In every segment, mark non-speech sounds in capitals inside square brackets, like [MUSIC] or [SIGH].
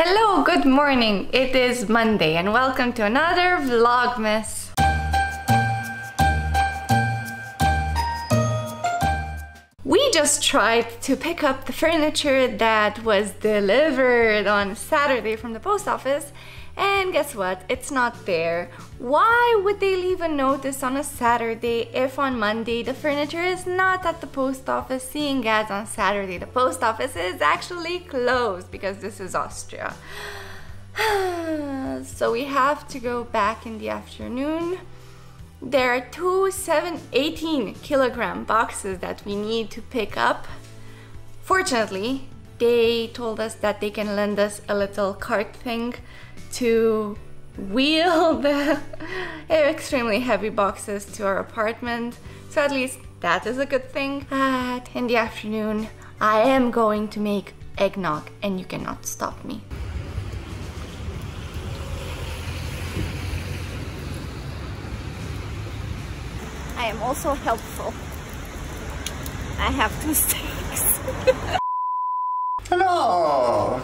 Hello, good morning. It is Monday and welcome to another Vlogmas. We just tried to pick up the furniture that was delivered on Saturday from the post office and guess what? It's not there. Why would they leave a notice on a Saturday if on Monday the furniture is not at the post office, seeing as on Saturday the post office is actually closed because this is Austria. [SIGHS] so we have to go back in the afternoon. There are two 7, 18 kilogram boxes that we need to pick up. Fortunately, they told us that they can lend us a little cart thing to wheel [LAUGHS] the extremely heavy boxes to our apartment. So at least that is a good thing. But in the afternoon, I am going to make eggnog and you cannot stop me. I am also helpful. I have two [LAUGHS] steaks. Hello!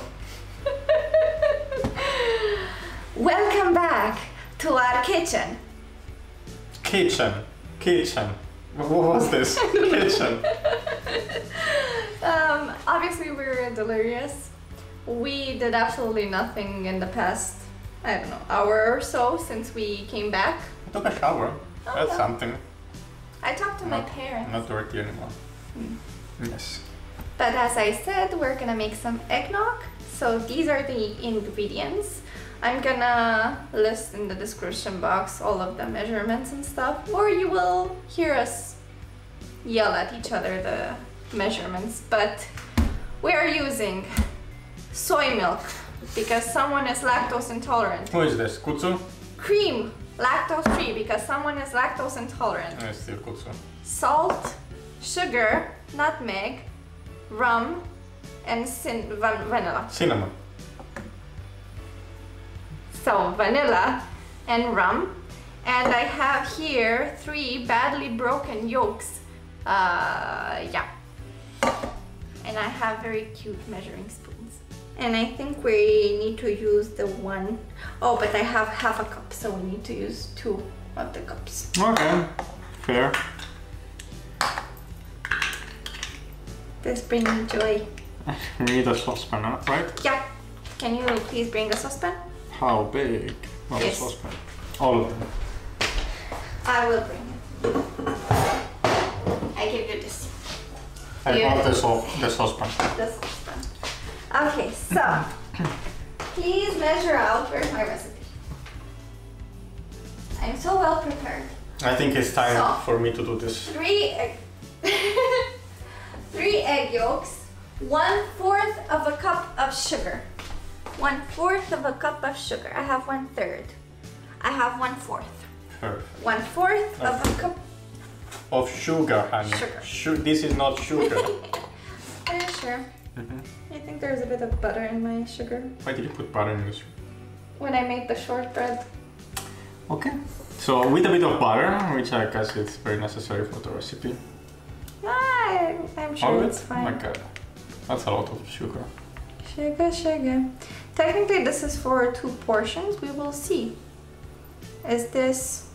Welcome back to our kitchen. Kitchen. Kitchen. What was this? [LAUGHS] Kitchen. [LAUGHS] Um, obviously, we were delirious. We did absolutely nothing in the past, I don't know, hour or so since we came back. I took a shower. Oh, That's something. I talked to my parents. Not dirty anymore. Hmm. Yes. But as I said, we're gonna make some eggnog. So these are the ingredients. I'm gonna list in the description box all of the measurements and stuff, or you will hear us yell at each other the measurements. But we are using soy milk because someone is lactose intolerant. Who is this? Kutsu? Cream, lactose free because someone is lactose intolerant. It's still Kutsu. Salt, sugar, nutmeg, rum, and vanilla. Cinnamon. So vanilla and rum. And I have here three badly broken yolks. Uh, yeah. And I have very cute measuring spoons. And I think we need to use the one oh but I have half a cup, so we need to use two of the cups. Okay. Fair. This brings me joy. [LAUGHS] We need a saucepan, right? Yeah. Can you please bring a saucepan? How big? Not Yes. a saucepan. All of them. I will bring it. I give you this. I Yeah. want the, sau- [LAUGHS] the saucepan. the saucepan. Okay, so please measure out. Where's my recipe? I'm so well prepared. I think it's time So. for me to do this. Three egg, [LAUGHS] three egg yolks, one fourth of a cup of sugar, one fourth of a cup of sugar. I have one third. I have one fourth. Perfect. One fourth of a cup. Of sugar, honey. Sugar. Su- this is not sugar. [LAUGHS] Are you sure? Mhm. I think there's a bit of butter in my sugar. Why did you put butter in this? When I made the shortbread. Okay. So with a bit of butter, which I guess it's very necessary for the recipe. Ah, I'm sure All it's it? fine. Oh my god. That's a lot of sugar. Sugar, sugar. Technically, this is for two portions. We will see. Is this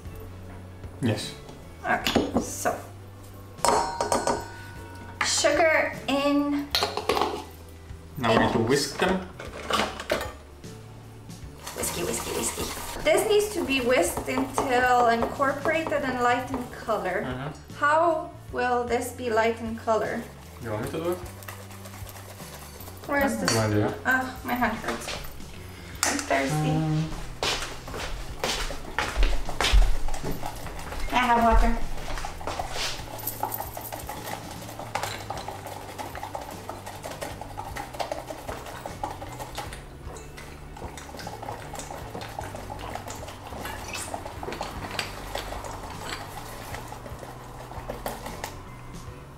Yes. okay? So, sugar in. Now we need to whisk them. Whiskey, whiskey, whiskey. This needs to be whisked until incorporated and light in color. Mhm. How will this be light in color? You want me to do it? Where is this? No idea. Ah, my hand hurts. I'm thirsty. I have water.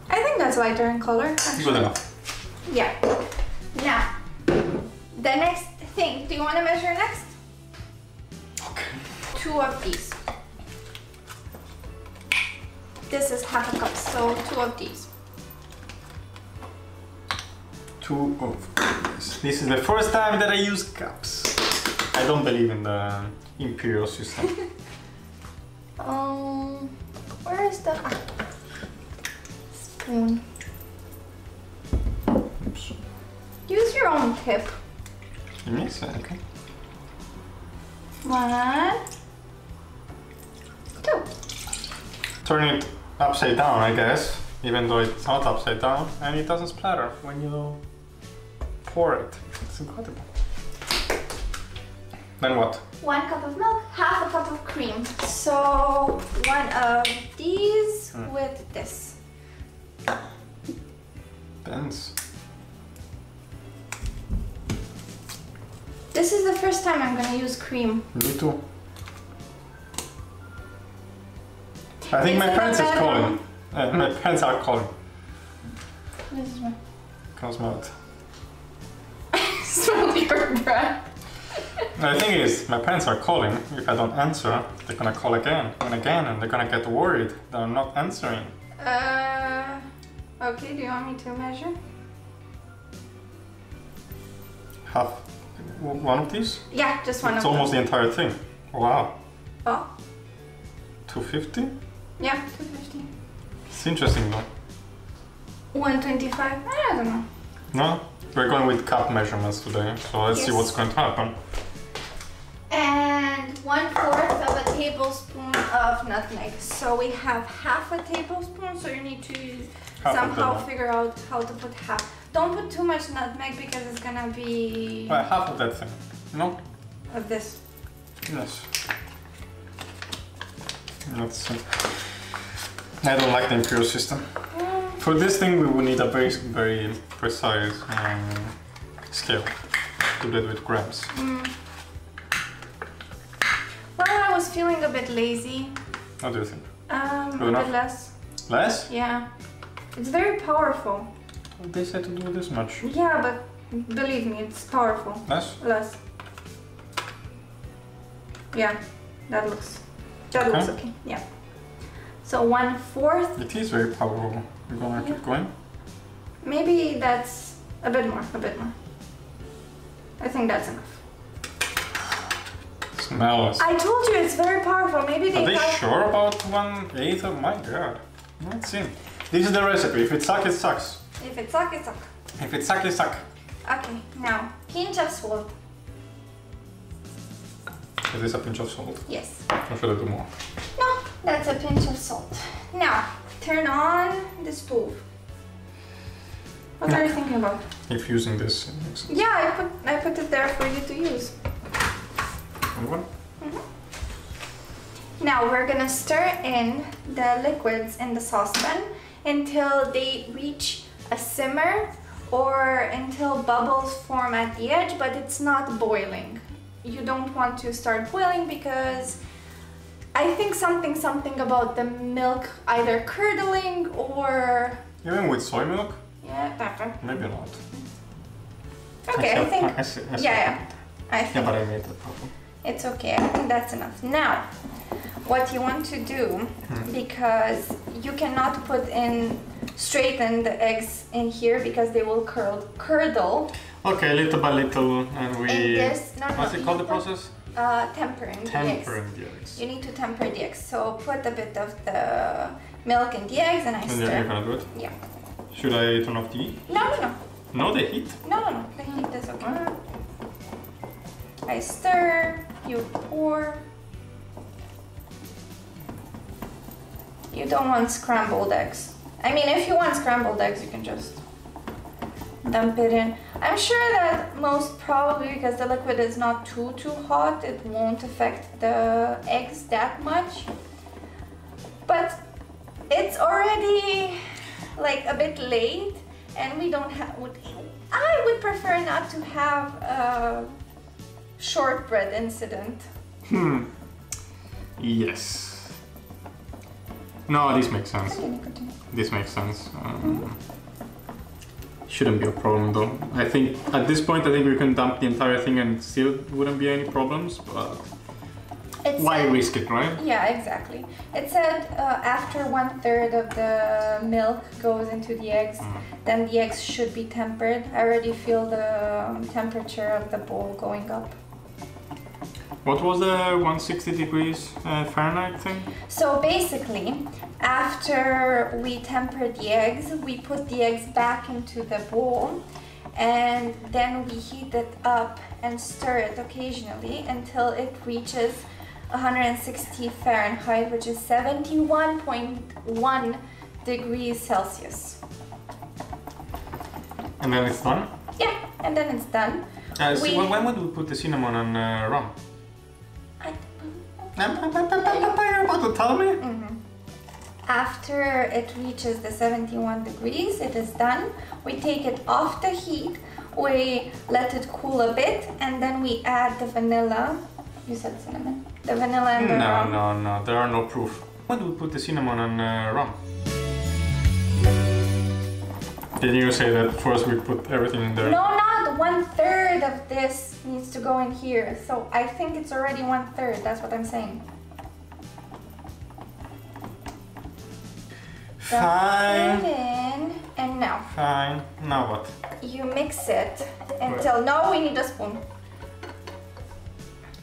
I think that's lighter in color. actually. Good enough. Yeah. Of these. Two of this. This is the first time that I use cups. I don't believe in the imperial system. [LAUGHS] Um, where is the ah, spoon? Oops. Use your own tip. Me a sec, okay? One, two. Turn it upside down, I guess, even though it's not upside down, and it doesn't splatter when you pour it. It's incredible. Then what? One cup of milk, half a cup of cream. So one of these Hmm. with this. Depends. This is the first time I'm gonna use cream. Me too. I think Is my parents is calling. Uh, my parents are calling. This is my smell it. [LAUGHS] smell your breath. The thing is, my parents are calling. If I don't answer, they're gonna call again and again, and they're gonna get worried that I'm not answering. Uh, okay. Do you want me to measure? Half, one of these? Yeah, just one of. It's almost them. the entire thing. Wow, Oh, 250? yeah, two fifty. It's interesting though. One twenty-five. I don't know. No, we're going with cup measurements today, so let's see what's going to happen. and one fourth of a tablespoon of nutmeg. So we have half a tablespoon, so you need to Half somehow figure out how to put half. Don't put too much nutmeg because it's gonna be Well, half of that thing. No? of this. Yes. Let's see. I don't like the imperial system. For this thing, we will need a very, very precise um, scale to do it with grams. mm. Well, I was feeling a bit lazy. What do you think? Um, Good a enough? bit less. Less? Yeah, it's very powerful. They said to do this much. Yeah, but believe me, it's powerful. Less? Less. Yeah, that looks that looks Okay. okay. Yeah. So one fourth, It is very powerful. We're gonna keep going. maybe that's a bit more, a bit more. I think that's enough. Smell it. I told you it's very powerful. Maybe they Are they sure about one eighth of my god? Let's see. This is the recipe. If it sucks, it sucks. If it sucks, it sucks. If it sucks, it sucks. Okay, now pinch of salt. Is this a pinch of salt? Yes. Or should I do more? That's a pinch of salt. Now turn on the stove. What are you thinking about? If using this. it makes sense. Yeah, I put I put it there for you to use. And what? Mm-hmm. Now we're gonna stir in the liquids in the saucepan until they reach a simmer or until bubbles form at the edge, but it's not boiling. You don't want to start boiling because I think something something about the milk either curdling or Even with soy milk? yeah, pepper. Maybe not. Okay, I said- think I said- I said- yeah, yeah. I Yeah, but I made that problem. It's okay, I think that's enough. Now, what you want to do, hmm. because you cannot put in straighten the eggs in here because they will curl, curdle. Okay, little by little, and we. In this, no, no, What's it called the process? Uh, tempering the eggs. The eggs. You need to temper the eggs. So put a bit of the milk in the eggs and I And you're stir. gonna do it. Yeah. Should I turn off the heat? No, no, no. No, the heat. No, no, no. The heat is okay. I stir, you pour. You don't want scrambled eggs. I mean, if you want scrambled eggs, you can just dump it in. I'm sure that most probably because the liquid is not too too hot, it won't affect the eggs that much. But it's already like a bit late and we don't have would I would prefer not to have a shortbread incident. Hmm. Yes. No, this makes sense. This makes sense. Um, shouldn't be a problem though. I think at this point, I think we can dump the entire thing and still wouldn't be any problems. But It Why said- risk it, right? Yeah, exactly. It said uh, after one third of the milk goes into the eggs, then the eggs should be tempered. I already feel the temperature of the bowl going up. What was the 160 degrees uh, Fahrenheit thing? So basically, after we temper the eggs, we put the eggs back into the bowl and then we heat it up and stir it occasionally until it reaches 160 Fahrenheit, which is 71.1 degrees Celsius. And then it's done? Yeah, and then it's done. Uh, so We- when, when would we put the cinnamon and uh, rum? You're about to tell me? Mhm. After it reaches the 71 degrees, it is done. We take it off the heat, we let it cool a bit, and then we add the vanilla. You said cinnamon. The vanilla and the No, rum. no, no, there are no proof. When do we put the cinnamon and uh, rum? Didn't you say that first we put everything in there? No, one third of this needs to go in here. So I think it's already one third. That's what I'm saying. Fine. In, and now Fine. Now what? you mix it until no we need a spoon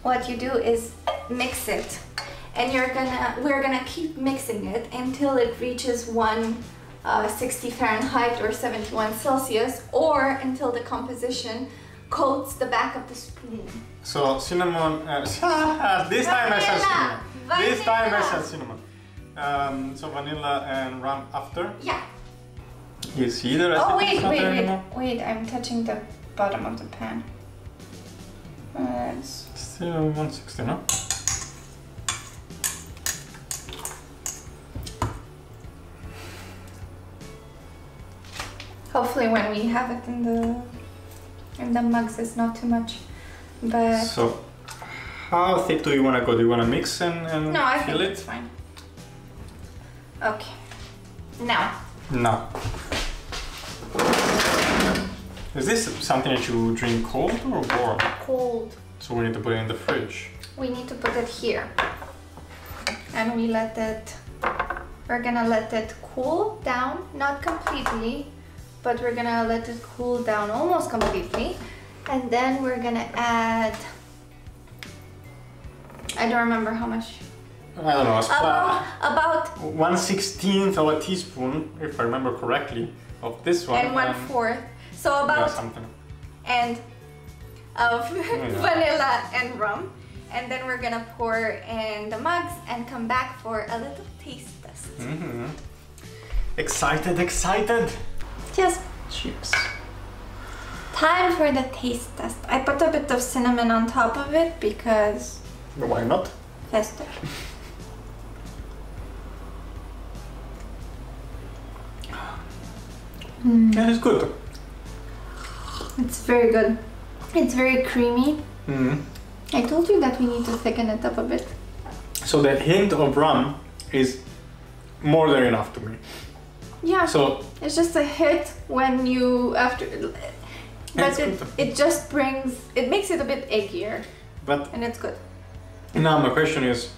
what you do is mix it and you're gonna we're gonna keep mixing it until it reaches one uh, 60 Fahrenheit or 71 Celsius or until the composition coats the back of the spoon So cinnamon. Uh, [LAUGHS] this time I said Vanilla. cinnamon. This time I Vanilla. said cinnamon. Um, so vanilla and rum after. yeah You see the recipe? oh wait wait wait anymore? wait I'm touching the bottom of the pan Uh, it's Still 160, no? Hopefully, when we have it in the in the mugs, it's not too much. But So, how thick do you want to go? Do you want to mix and, and no, I think fill it's it? fine. Okay. Now, No. Is this something that you drink cold or warm? cold. So we need to put it in the fridge. We need to put it here, and we let it. We're gonna let it cool down, not completely, but we're gonna let it cool down almost completely, and then we're gonna add. I don't remember how much. I don't know, About about One sixteenth of a teaspoon, if I remember correctly, of this one. and one fourth. So yeah, about something. and of [LAUGHS] yeah. [LAUGHS] vanilla and rum. And then we're gonna pour in the mugs and come back for a little taste test. hmm Excited, excited. Yes, Chips. time for the taste test. I put a bit of cinnamon on top of it because Why not? fester. Yeah, it's good. It's very good. It's very creamy. Mm. I told you that we need to thicken it up a bit. So the hint of rum is more than enough to me. Yeah, So it's just a hit when you after, but it, good. it just brings it makes it a bit eggier But and it's good. now my question is,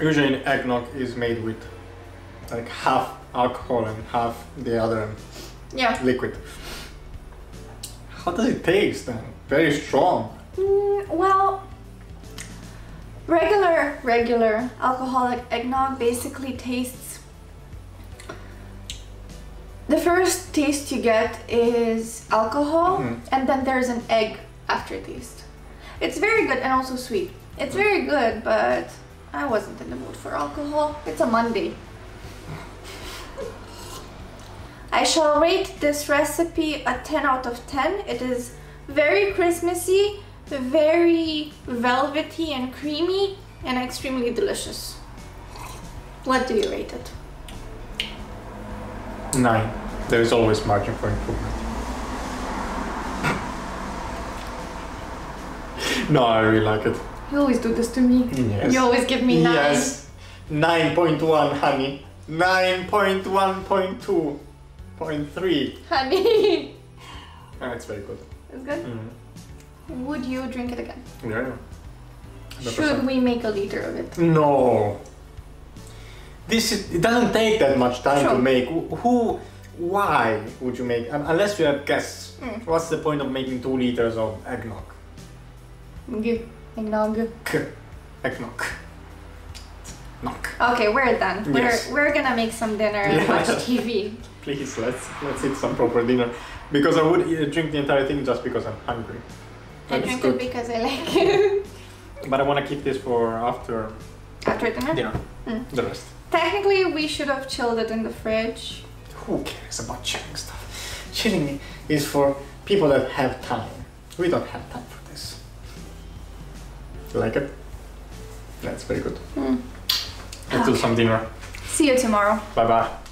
usually eggnog is made with like half alcohol and half the other Yeah. liquid. How does it taste then? Very strong. Mm, well, regular regular alcoholic eggnog basically tastes. The first taste you get is alcohol, Mhm. and then there's an egg aftertaste. It's very good and also sweet. It's very good, but I wasn't in the mood for alcohol. It's a Monday. I shall rate this recipe a 10 out of 10. It is very Christmassy, very velvety and creamy, and extremely delicious. What do you rate it? Nine. There is always margin for improvement. [LAUGHS] no, I really like it. You always do this to me. Yes. You always give me nine. Yes. 9.1, honey. 9.1.2.3. Honey. [LAUGHS] Ah, it's very good. It's good. Mm. Would you drink it again? Yeah. Should we make a liter of it? No. This is, it doesn't take that much time to make. Who, why would you make? Unless you have guests. Mm. What's the point of making two liters of eggnog? G. Eggnog. K. Eggnog. Nog. Okay, we're done. We're we're gonna make some dinner and Yeah. watch TV. [LAUGHS] Please let's let's eat some proper dinner, because I would eat, drink the entire thing just because I'm hungry. I drink it because I like [LAUGHS] it. But I want to keep this for after After dinner. dinner. Mm. The rest. Technically, we should have chilled it in the fridge. Who cares about chilling stuff? Chilling is for people that have time. We don't have time for this. You like it? That's very good. Mm. Let's do some dinner. See you tomorrow. Bye bye.